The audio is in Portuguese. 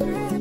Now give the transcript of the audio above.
Música